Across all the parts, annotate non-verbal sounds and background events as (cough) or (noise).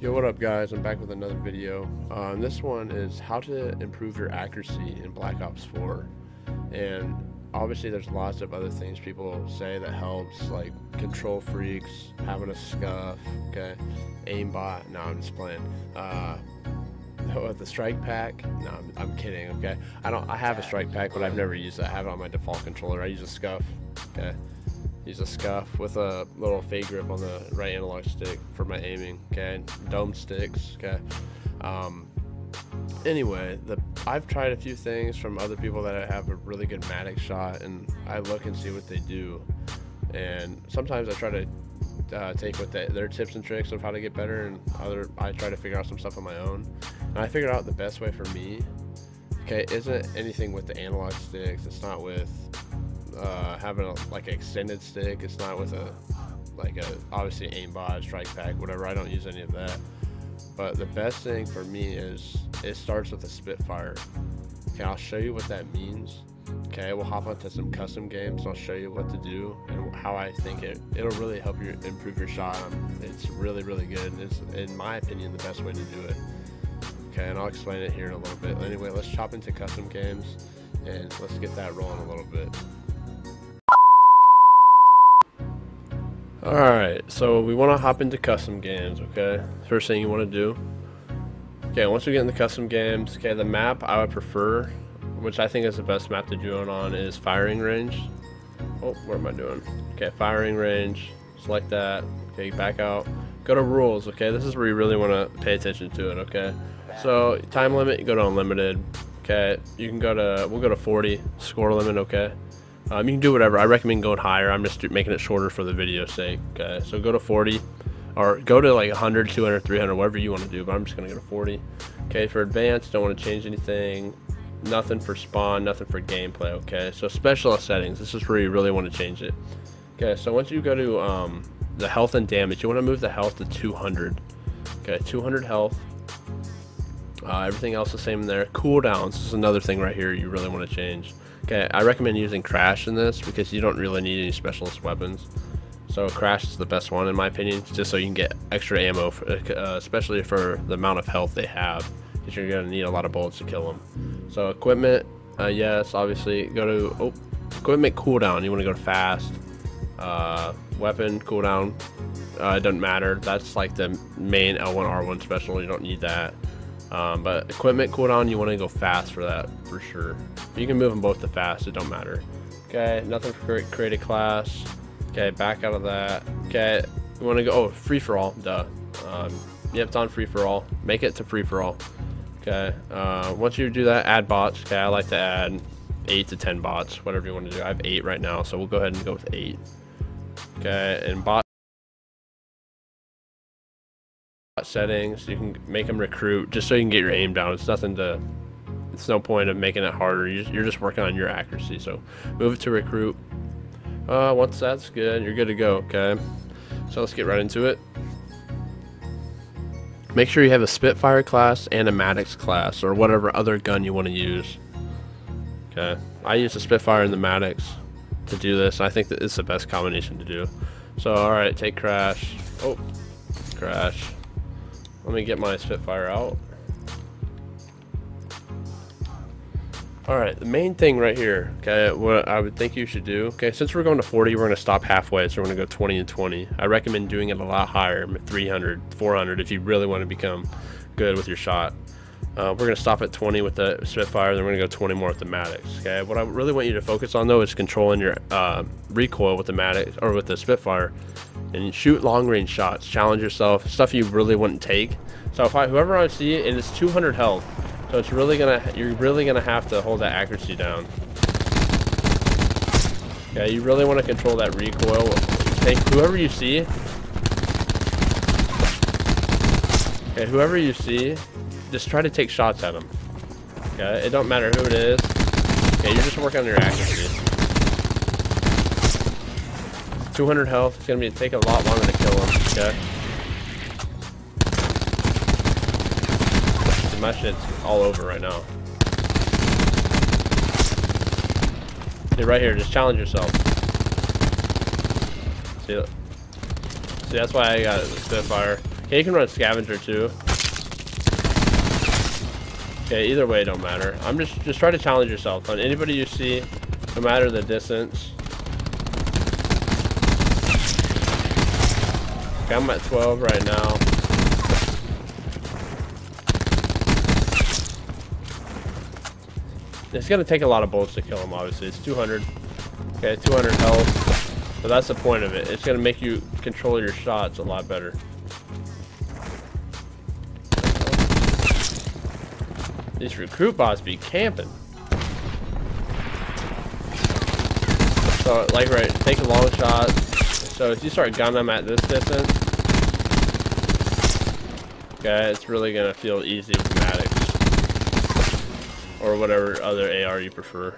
Yo, what up guys? I'm back with another video. Um, this one is how to improve your accuracy in Black Ops 4. And obviously there's lots of other things people say that helps, like KontrolFreeks, having a SCUF, okay, aimbot, no I'm just playing. Uh, (laughs) the strike pack, no I'm, I'm kidding, okay. I don't, I have a strike pack but I've never used it. I have it on my default controller. I use a SCUF, okay use a SCUF with a little fade grip on the right analog stick for my aiming okay? Dome sticks okay? Um, anyway the I've tried a few things from other people that have a really good matic shot and I look and see what they do. And sometimes I try to uh, take what their tips and tricks of how to get better and other I try to figure out some stuff on my own. And I figured out the best way for me okay isn't anything with the analog sticks. It's not with uh, having a, like an extended stick. It's not with a like a obviously aimbot, strike pack, whatever. I don't use any of that. But the best thing for me is it starts with a Spitfire. Okay, I'll show you what that means. Okay, we'll hop onto some custom games. I'll show you what to do and how I think it it'll really help you improve your shot. It's really really good. It's in my opinion the best way to do it. Okay, and I'll explain it here in a little bit. Anyway, let's chop into custom games and let's get that rolling a little bit. Alright, so we want to hop into custom games, okay? First thing you want to do. Okay, once we get into custom games, okay, the map I would prefer, which I think is the best map to do it on, is firing range. Oh, what am I doing? Okay, firing range, select that, okay, back out. Go to rules, okay? This is where you really want to pay attention to it, okay? So, time limit, you go to unlimited, okay? You can go to, we'll go to 40, score limit, okay? Um, you can do whatever. I recommend going higher. I'm just making it shorter for the video's sake. Okay, so go to 40 or go to like 100, 200, 300, whatever you want to do, but I'm just going to go to 40. Okay, for advanced, don't want to change anything. Nothing for spawn, nothing for gameplay, okay? So specialist settings, this is where you really want to change it. Okay, so once you go to um, the health and damage, you want to move the health to 200. Okay, 200 health. Uh, everything else the same there. Cooldowns is another thing right here you really want to change. Okay, I recommend using Crash in this because you don't really need any specialist weapons. So Crash is the best one in my opinion, just so you can get extra ammo, for, uh, especially for the amount of health they have, because you're going to need a lot of bullets to kill them. So equipment, uh, yes, obviously, go to, oh, equipment cooldown, you want to go fast. Uh, weapon cooldown, uh, it doesn't matter, that's like the main L1R1 special, you don't need that. Um, but equipment cooldown, you want to go fast for that for sure. You can move them both to fast, it don't matter. Okay, nothing for create a class. Okay, back out of that. Okay, you want to go, oh, free for all, duh. Um, yep, it's on free for all. Make it to free for all. Okay, uh, once you do that, add bots. Okay, I like to add 8 to 10 bots, whatever you want to do. I have 8 right now, so we'll go ahead and go with 8. Okay, and bot settings. You can make them recruit just so you can get your aim down. It's nothing to. It's no point of making it harder. You're just working on your accuracy. So move it to recruit. Uh, once that's good, you're good to go. Okay. So let's get right into it. Make sure you have a Spitfire class and a Maddox class or whatever other gun you want to use. Okay. I use the Spitfire and the Maddox to do this. I think that it's the best combination to do. So, alright, take crash. Oh, crash. Let me get my Spitfire out. Alright, the main thing right here, okay, what I would think you should do, okay, since we're going to 40, we're going to stop halfway, so we're going to go 20 and 20. I recommend doing it a lot higher, 300, 400, if you really want to become good with your shot. Uh, we're going to stop at 20 with the Spitfire, then we're going to go 20 more with the Maddox. Okay, what I really want you to focus on though is controlling your uh, recoil with the Maddox or with the Spitfire, and shoot long range shots. Challenge yourself, stuff you really wouldn't take. So if I, whoever I see, and it's 200 health, so it's really gonna, you're really gonna have to hold that accuracy down. Yeah, you really want to control that recoil. Take whoever you see. Okay, whoever you see, just try to take shots at them. Okay, it don't matter who it is. Okay, you're just working on your accuracy. 200 health. It's gonna be take a lot longer to kill him. Okay. my shit's all over right now. See right here, just challenge yourself. See, see that's why I got the Spitfire. Okay, you can run scavenger too. Okay, either way, don't matter. I'm just just try to challenge yourself on anybody you see, no matter the distance. I'm at 12 right now. It's gonna take a lot of bullets to kill him, obviously. It's 200. Okay, 200 health. But that's the point of it. It's gonna make you control your shots a lot better. These recruit bots be camping. So, like, right, take a long shot. So, if you start gunning them at this distance, okay, it's really gonna feel easy with Maddox. Or whatever other AR you prefer.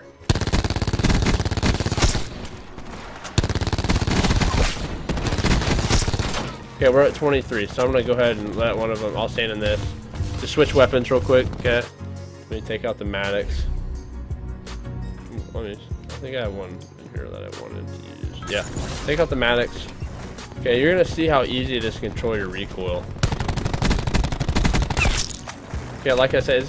Okay, we're at 23, so I'm gonna go ahead and let one of them, I'll stand in this. Just switch weapons real quick, okay? Let me take out the Maddox. Let me, I think I have one in here that I wanted to use. Yeah, take out the Maddox. Okay, you're gonna see how easy it is to control your recoil. Okay, like I said, it's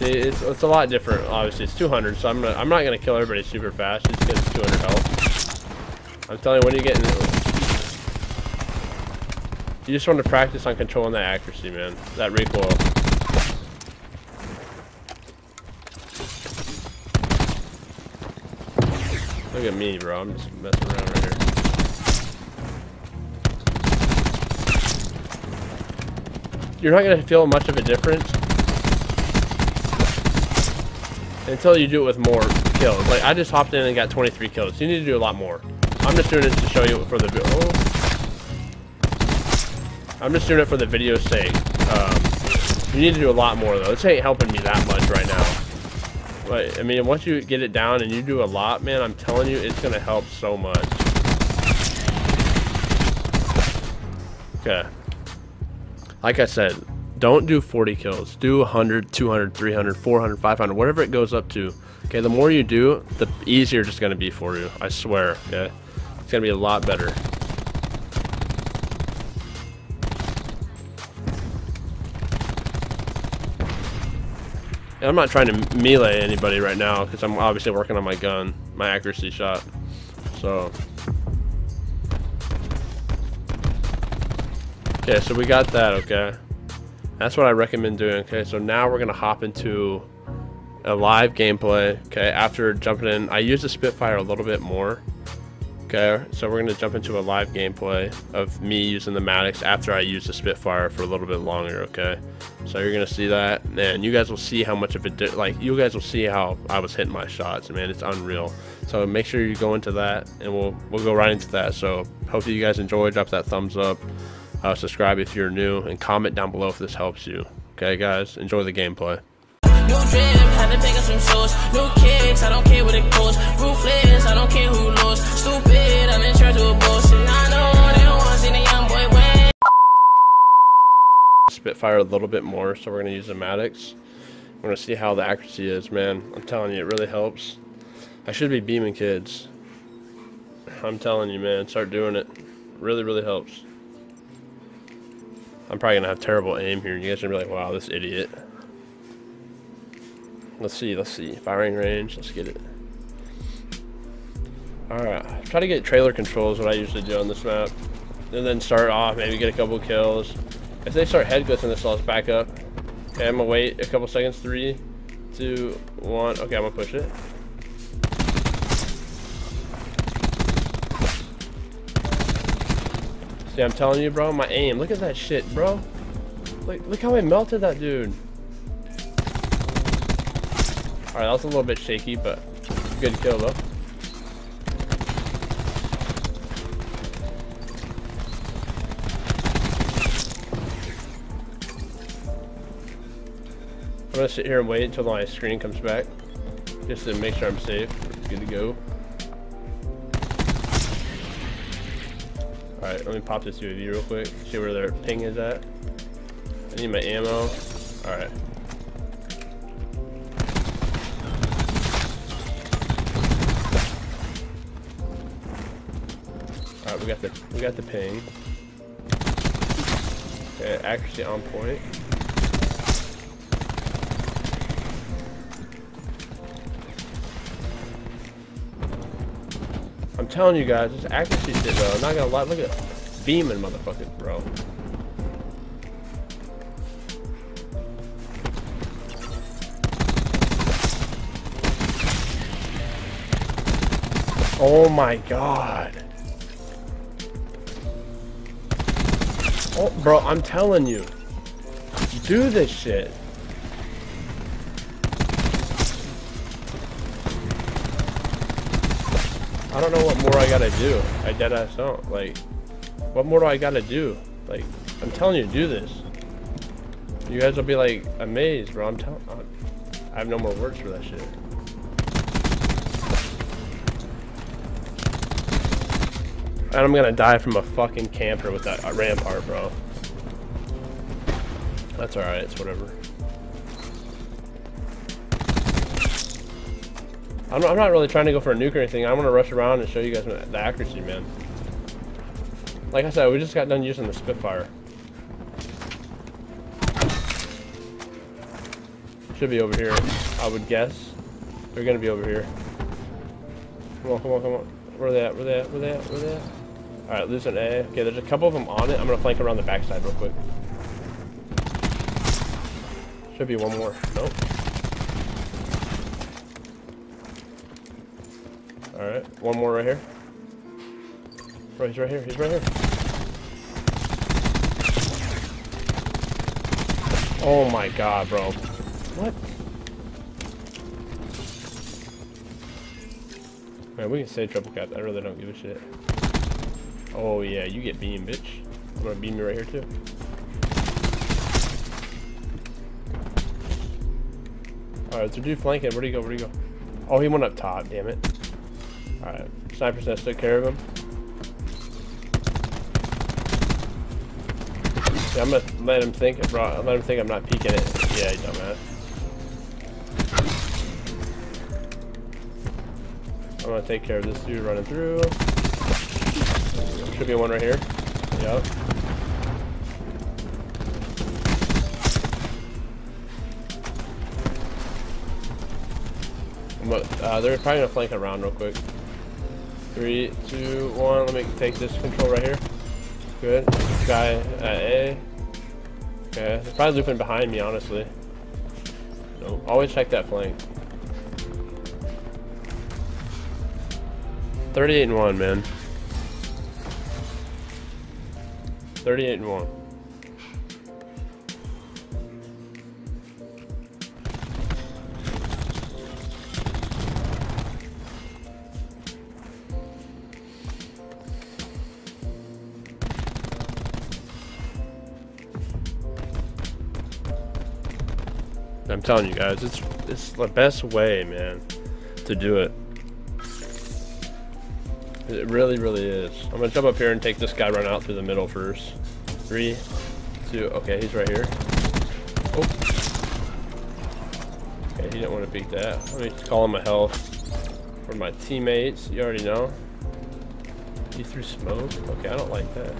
See, it's, it's a lot different. Obviously, it's 200, so I'm gonna, I'm not gonna kill everybody super fast just because it's 200 health. I'm telling you, when you get in, you just want to practice on controlling that accuracy, man. That recoil. Look at me, bro. I'm just messing around You're not going to feel much of a difference until you do it with more kills. Like, I just hopped in and got 23 kills. You need to do a lot more. I'm just doing it to show you for the... Oh. I'm just doing it for the video's sake. Um, you need to do a lot more though. This ain't helping me that much right now. But I mean, once you get it down and you do a lot, man, I'm telling you, it's gonna help so much. Okay. Like I said, don't do 40 kills. Do 100, 200, 300, 400, 500, whatever it goes up to. Okay, the more you do, the easier it's gonna be for you. I swear. Okay, it's gonna be a lot better. And I'm not trying to melee anybody right now because I'm obviously working on my gun, my accuracy shot. So. Okay, so we got that, okay. That's what I recommend doing, okay. So now we're to hop into a live gameplay, okay. After jumping in, I use the Spitfire a little bit more. Okay, so we're to jump into a live gameplay of me using the Maddox after I use the Spitfire for a little bit longer, okay? So you're to see that, and you guys will see how much of it, like, you guys will see how I was hitting my shots, man, it's unreal. So make sure you go into that, and we'll, we'll go right into that. So hopefully you guys enjoy, drop that thumbs up, uh, subscribe if you're new, and comment down below if this helps you. Okay, guys, enjoy the gameplay. New drip, had to pick up some shoes. New kicks, I don't care what it goes. Ruthless, I don't care who knows. Stupid, I'm in charge of bullshit. I know they don't want to see the young boy win. Spitfire a little bit more, so we're going to use the Maddox. We're going to see how the accuracy is, man. I'm telling you, it really helps. I should be beaming kids. I'm telling you, man, start doing it. Really, really helps. I'm probably to have terrible aim here. You guys are to be like, wow, this idiot. Let's see, let's see. Firing range, let's get it. Alright, try to get trailer controls, what I usually do on this map. And then start off, maybe get a couple kills. If they start head glitching this, I'll back up. Okay, I'm gonna wait a couple seconds. Three, two, one. Okay, I'm gonna push it. See, I'm telling you, bro, my aim. Look at that shit, bro. Look, look how I melted that dude. Alright, that was a little bit shaky, but good kill though. I'm gonna sit here and wait until my screen comes back, just to make sure I'm safe. Good to go. Alright, let me pop this UAV real quick, see where their ping is at. I need my ammo. Alright. Alright, we got the we got the ping. Okay, accuracy on point. Telling you guys, this accuracy shit though, I'm not gonna lie, look at beaming motherfuckers, bro. Oh my god. Oh, bro, I'm telling you. Do this shit. I don't know what more I gotta do. I deadass don't. Like, what more do I gotta do? Like, I'm telling you, do this. You guys will be like amazed, bro. I'm telling. I have no more words for that shit. And I'm gonna die from a fucking camper with that rampart, bro. That's alright, it's whatever. I'm not, I'm not really trying to go for a nuke or anything. I want to rush around and show you guys the accuracy, man. Like I said, we just got done using the Spitfire. Should be over here, I would guess. They're gonna be over here. Come on, come on, come on. Where they at? Where they at? Where they at? Where they at? Alright, lose an A. Okay, there's a couple of them on it. I'm gonna flank around the backside real quick. Should be one more. Nope. Alright, one more right here. Bro, he's right here. He's right here. Oh my god, bro. What? Man, we can say triple cap. I really don't give a shit. Oh yeah, you get beam, bitch. I'm gonna beam you right here too. Alright, so dude flanking. Where'd he go? Where'd he go? Oh, he went up top, damn it. Alright, Sniper's gonna take care of him. Yeah, I'm gonna let him think, bro. Let him think I'm not peeking it. Yeah, you dumbass. I'm gonna take care of this dude running through. Should be one right here. Yep. Uh, they're probably gonna flank around real quick. Three, two, one. Let me take this control right here. Good. Guy at A. Okay. They're probably looping behind me, honestly. Always check that flank. 38 and 1, man. 38 and 1. Telling you guys, it's it's the best way, man, to do it. It really, really is. I'm gonna jump up here and take this guy run out through the middle first. Three, two, okay, he's right here. Oh. Okay, he didn't want to beat that. Let me call him my health. For my teammates, you already know. He threw smoke? Okay, I don't like that.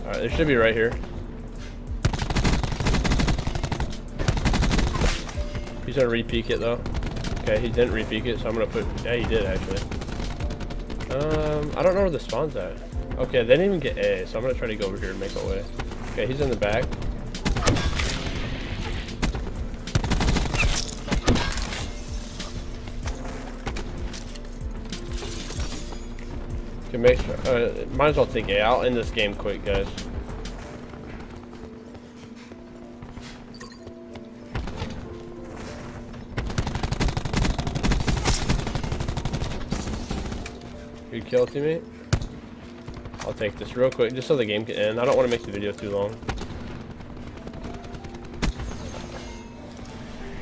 Alright, they should be right here. He's gonna re-peek it though. Okay, he didn't repeat it, so I'm gonna put. Yeah, he did actually. Um, I don't know where the spawn's at. Okay, they didn't even get A, so I'm gonna try to go over here and make a way. Okay, he's in the back. Okay, make sure. Uh, might as well take A. I'll end this game quick, guys. Kill, teammate. I'll take this real quick, just so the game can end. I don't want to make the video too long.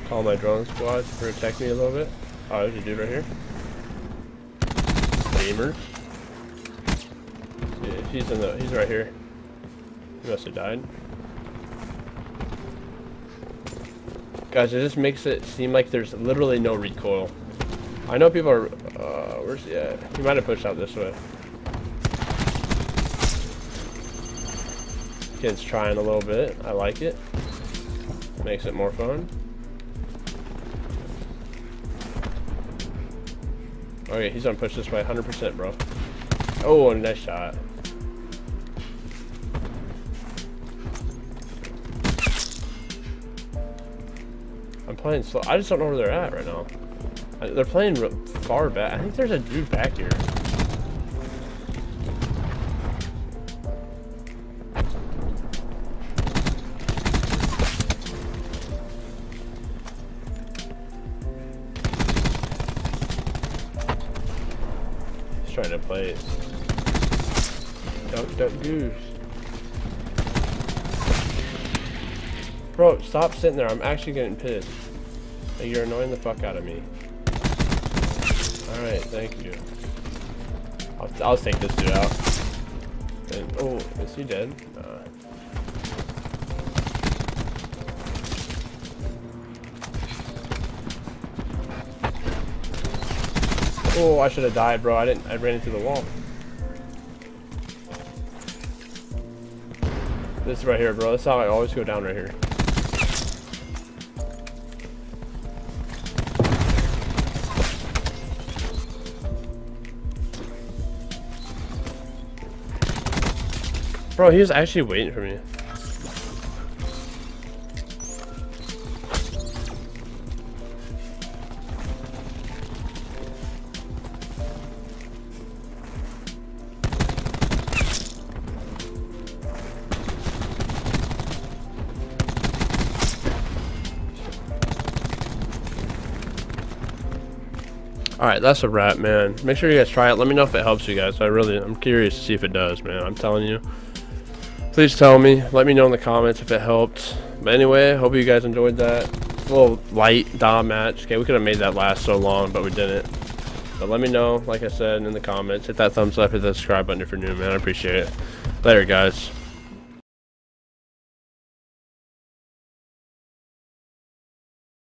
Call my drone squad to protect me a little bit. Oh, there's a dude right here. Gamers. Yeah, he's in the. He's right here. He must have died. Guys, it just makes it seem like there's literally no recoil. I know people are. Uh, where's he at? He might have pushed out this way. Kid's trying a little bit. I like it. Makes it more fun. Okay, he's gonna push this way 100%, bro. Oh, nice shot. I'm playing slow. I just don't know where they're at right now. Uh, they're playing far back. I think there's a dude back here. He's trying to play it. Duck, duck, goose. Bro, stop sitting there. I'm actually getting pissed. You're annoying the fuck out of me. Alright, thank you. I'll, I'll take this dude out. And, oh, is he dead? Oh, I should have died, bro. I didn't. I ran into the wall. This right here, bro. That's how I always go down right here. Bro, he was actually waiting for me. Alright, that's a wrap, man. Make sure you guys try it. Let me know if it helps you guys. I really, I'm curious to see if it does, man. I'm telling you. Please tell me. Let me know in the comments if it helped. But anyway, hope you guys enjoyed that. Little light Dom match. Okay, we could have made that last so long, but we didn't. But let me know, like I said, in the comments. Hit that thumbs up, hit that subscribe button if you're new, man. I appreciate it. Later, guys.